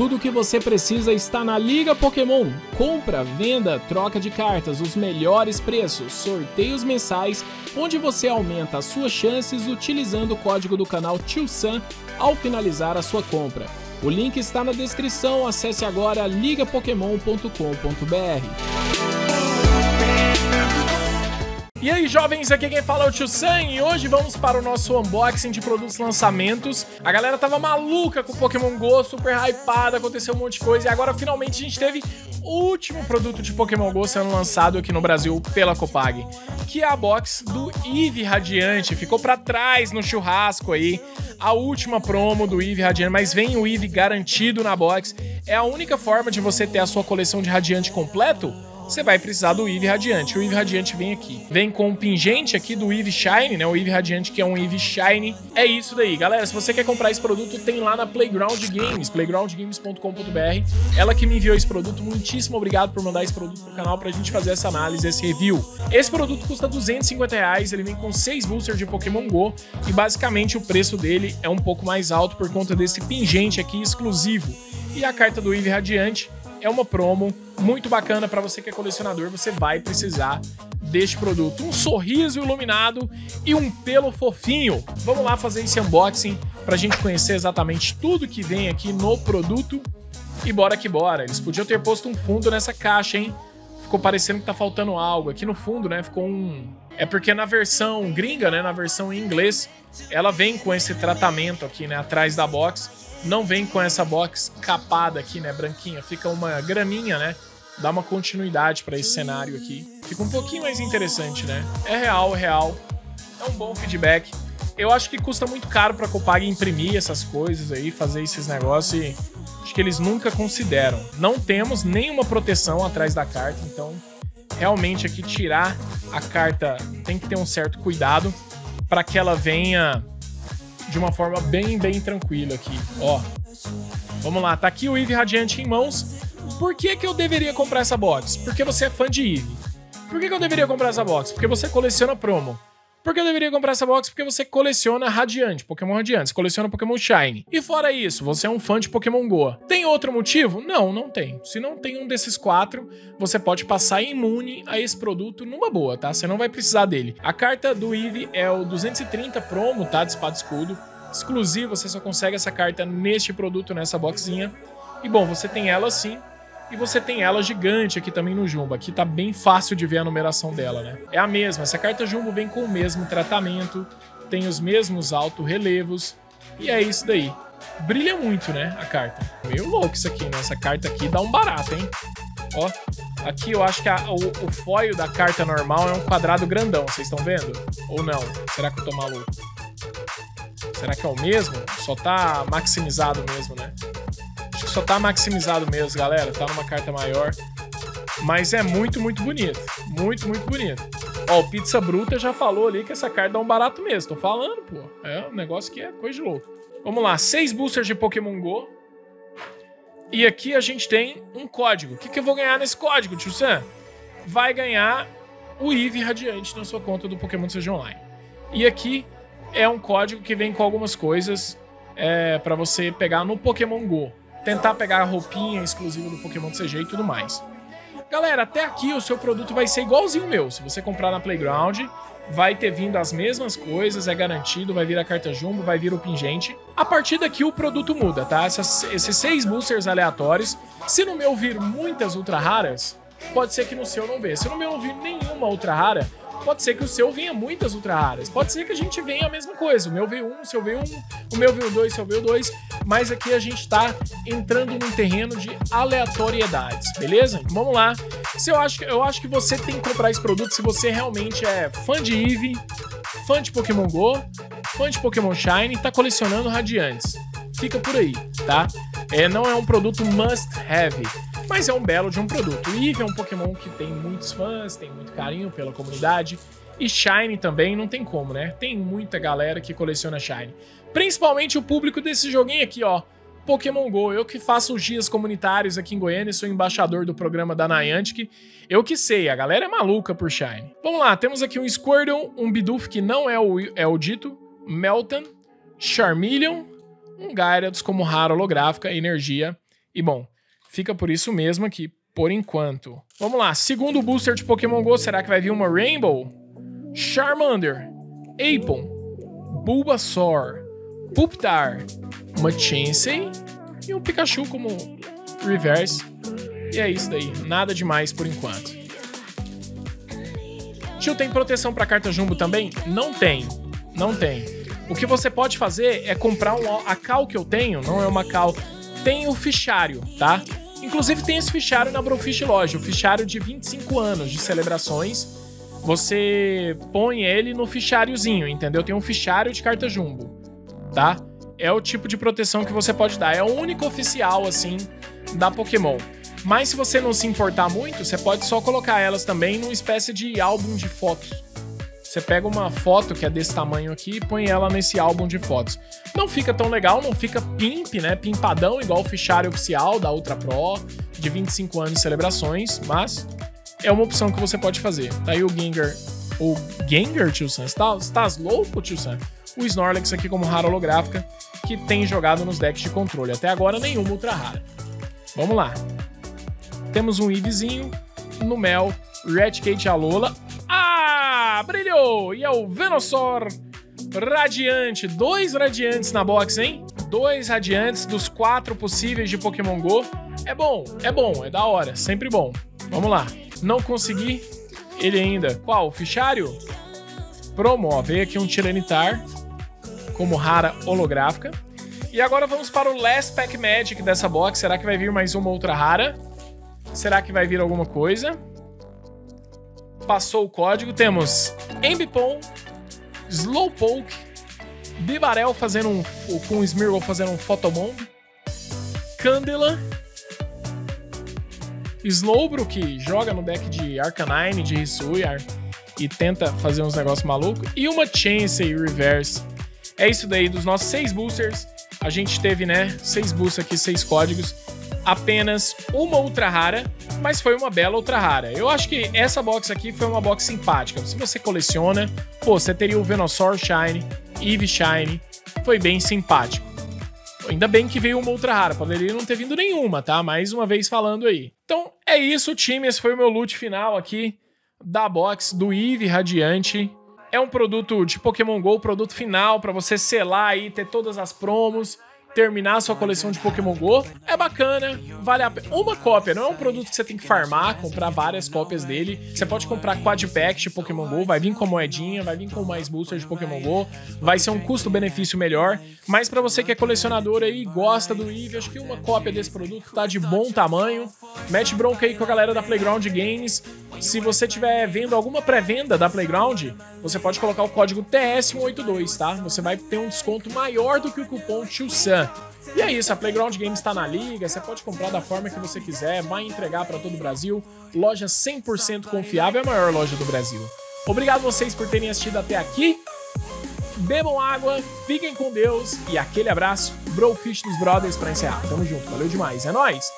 Tudo o que você precisa está na Liga Pokémon. Compra, venda, troca de cartas, os melhores preços, sorteios mensais, onde você aumenta as suas chances utilizando o código do canal Tio Sam ao finalizar a sua compra. O link está na descrição, acesse agora ligapokemon.com.br. E aí, jovens, aqui quem fala é o Tio Sam e hoje vamos para o nosso unboxing de produtos lançamentos. A galera tava maluca com o Pokémon GO, super hypada, aconteceu um monte de coisa e agora finalmente a gente teve o último produto de Pokémon GO sendo lançado aqui no Brasil pela Copag, que é a box do Eevee Radiante. Ficou para trás no churrasco aí, a última promo do Eevee Radiante, mas vem o Eevee garantido na box. É a única forma de você ter a sua coleção de Radiante completo você vai precisar do Eevee Radiante. O Eevee Radiante vem aqui. Vem com o pingente aqui do Eevee Shine, né? O Eevee Radiante que é um Eevee Shine. É isso daí, galera. Se você quer comprar esse produto, tem lá na Playground Games, playgroundgames.com.br. Ela que me enviou esse produto. Muitíssimo obrigado por mandar esse produto pro canal pra gente fazer essa análise, esse review. Esse produto custa 250 reais, ele vem com 6 boosters de Pokémon GO e basicamente o preço dele é um pouco mais alto por conta desse pingente aqui exclusivo. E a carta do Eevee Radiante é uma promo muito bacana para você que é colecionador, você vai precisar deste produto. Um sorriso iluminado e um pelo fofinho. Vamos lá fazer esse unboxing para a gente conhecer exatamente tudo que vem aqui no produto. E bora que bora. Eles podiam ter posto um fundo nessa caixa, hein? Ficou parecendo que tá faltando algo. Aqui no fundo, né, ficou um... É porque na versão gringa, né, na versão em inglês, ela vem com esse tratamento aqui, né, atrás da box não vem com essa box capada aqui, né, branquinha. Fica uma graminha, né? Dá uma continuidade para esse cenário aqui. Fica um pouquinho mais interessante, né? É real, é real. É um bom feedback. Eu acho que custa muito caro para Copag imprimir essas coisas aí, fazer esses negócios e acho que eles nunca consideram. Não temos nenhuma proteção atrás da carta, então realmente aqui tirar a carta tem que ter um certo cuidado para que ela venha de uma forma bem, bem tranquila aqui. Ó, vamos lá, tá aqui o Eve Radiante em mãos. Por que, que eu deveria comprar essa box? Porque você é fã de Eve. Por que, que eu deveria comprar essa box? Porque você coleciona promo. Por que eu deveria comprar essa box? Porque você coleciona Radiante, Pokémon Radiante, você coleciona Pokémon Shine. E fora isso, você é um fã de Pokémon Go. Tem outro motivo? Não, não tem. Se não tem um desses quatro, você pode passar imune a esse produto numa boa, tá? Você não vai precisar dele. A carta do Eevee é o 230 promo, tá? De espada escudo. Exclusivo, você só consegue essa carta neste produto, nessa boxinha. E bom, você tem ela sim, e você tem ela gigante aqui também no Jumbo. Aqui tá bem fácil de ver a numeração dela, né? É a mesma. Essa carta Jumbo vem com o mesmo tratamento, tem os mesmos alto relevos. E é isso daí. Brilha muito, né, a carta. Meio louco isso aqui, né? Essa carta aqui dá um barato, hein? Ó, aqui eu acho que a, o, o foil da carta normal é um quadrado grandão, vocês estão vendo? Ou não? Será que eu tô maluco? Será que é o mesmo? Só tá maximizado mesmo, né? Só tá maximizado mesmo, galera. Tá numa carta maior. Mas é muito, muito bonito. Muito, muito bonito. Ó, o Pizza Bruta já falou ali que essa carta dá um barato mesmo. Tô falando, pô. É um negócio que é coisa de louco. Vamos lá, seis boosters de Pokémon GO. E aqui a gente tem um código. O que, que eu vou ganhar nesse código, tio Sam? Vai ganhar o Eevee Radiante na sua conta do Pokémon CG Online. E aqui é um código que vem com algumas coisas é, para você pegar no Pokémon GO tentar pegar a roupinha exclusiva do Pokémon CG e tudo mais. Galera, até aqui o seu produto vai ser igualzinho o meu. Se você comprar na Playground, vai ter vindo as mesmas coisas, é garantido, vai vir a carta Jumbo, vai vir o pingente. A partir daqui o produto muda, tá? Essas, esses seis boosters aleatórios, se no meu vir muitas ultra raras, pode ser que no seu não vê. Se no meu não vir nenhuma ultra rara, Pode ser que o seu venha muitas ultra raras. Pode ser que a gente venha a mesma coisa. O meu veio um, o seu veio um, o meu veio dois, o seu veio dois. Mas aqui a gente tá entrando num terreno de aleatoriedades, beleza? Vamos lá. Se eu acho, eu acho que você tem que comprar esse produto se você realmente é fã de Eevee, fã de Pokémon GO, fã de Pokémon Shine e tá colecionando Radiantes. Fica por aí, tá? É, não é um produto must have mas é um belo de um produto. Eevee é um Pokémon que tem muitos fãs, tem muito carinho pela comunidade. E Shine também, não tem como, né? Tem muita galera que coleciona Shine. Principalmente o público desse joguinho aqui, ó. Pokémon GO. Eu que faço os dias comunitários aqui em Goiânia, sou embaixador do programa da Niantic. Eu que sei, a galera é maluca por Shine. Vamos lá, temos aqui um Squirtle, um Bidoof que não é o, é o dito, Melton, Charmeleon, um Gyarados como raro holográfica, energia E bom, fica por isso mesmo aqui, por enquanto. Vamos lá, segundo booster de Pokémon GO, será que vai vir uma Rainbow? Charmander, Apon, Bulbasaur, Puptar, uma Chansey e um Pikachu como reverse. E é isso daí, nada demais por enquanto. Tio, tem proteção para carta jumbo também? Não tem, não tem. O que você pode fazer é comprar um, a cal que eu tenho, não é uma cal, tem o fichário, tá? Inclusive tem esse fichário na Brofish Lodge, o fichário de 25 anos de celebrações. Você põe ele no ficháriozinho, entendeu? Tem um fichário de carta jumbo, tá? É o tipo de proteção que você pode dar. É o único oficial, assim, da Pokémon. Mas se você não se importar muito, você pode só colocar elas também numa espécie de álbum de fotos. Você pega uma foto que é desse tamanho aqui e põe ela nesse álbum de fotos. Não fica tão legal, não fica pimp, né? Pimpadão, igual o fichário oficial da Ultra Pro, de 25 anos de celebrações, mas é uma opção que você pode fazer. Tá aí o Gengar. O Gengar, tio Sam? Você tá, louco, tio Sam? O Snorlax aqui como rara holográfica, que tem jogado nos decks de controle. Até agora, nenhuma ultra rara. Vamos lá. Temos um Eeveezinho, no Mel, Redcate Alola. Brilhou! E é o Venusaur Radiante. Dois Radiantes na box, hein? Dois Radiantes dos quatro possíveis de Pokémon GO. É bom, é bom, é da hora, sempre bom. Vamos lá. Não consegui ele ainda. Qual? O fichário? Promo, ó. Veio aqui um Tiranitar como rara holográfica. E agora vamos para o Last Pack Magic dessa box. Será que vai vir mais uma outra rara? Será que vai vir alguma coisa? Passou o código. Temos Embipon, Slowpoke, Bibarel fazendo um. com o Smeargle fazendo um Photobomb, Candela, Slowbro, que joga no deck de Arcanine, de Hisui, e tenta fazer uns negócios malucos, e uma Chansey Reverse. É isso daí, dos nossos seis boosters. A gente teve, né, seis boosters aqui, seis códigos apenas uma ultra rara, mas foi uma bela ultra rara. Eu acho que essa box aqui foi uma box simpática. Se você coleciona, pô, você teria o Venusaur Shine, Eve Shine, foi bem simpático. Ainda bem que veio uma ultra rara, poderia não ter vindo nenhuma, tá? Mais uma vez falando aí. Então é isso, time. Esse foi o meu loot final aqui da box do Eve Radiante. É um produto de Pokémon GO, produto final para você selar aí, ter todas as promos terminar a sua coleção de Pokémon GO. É bacana, vale a pena. Uma cópia, não é um produto que você tem que farmar, comprar várias cópias dele. Você pode comprar quad pack de Pokémon GO, vai vir com moedinha, vai vir com mais booster de Pokémon GO, vai ser um custo-benefício melhor. Mas para você que é colecionador aí gosta do Eevee, acho que uma cópia desse produto tá de bom tamanho. Mete bronca aí com a galera da Playground Games. Se você estiver vendo alguma pré-venda da Playground, você pode colocar o código TS182, tá? Você vai ter um desconto maior do que o cupom TIOSAN. E é isso, a Playground Games está na liga, você pode comprar da forma que você quiser, vai entregar para todo o Brasil. Loja 100% confiável, é a maior loja do Brasil. Obrigado vocês por terem assistido até aqui. Bebam água, fiquem com Deus e aquele abraço, Brofish dos Brothers para encerrar. Tamo junto, valeu demais, é nóis!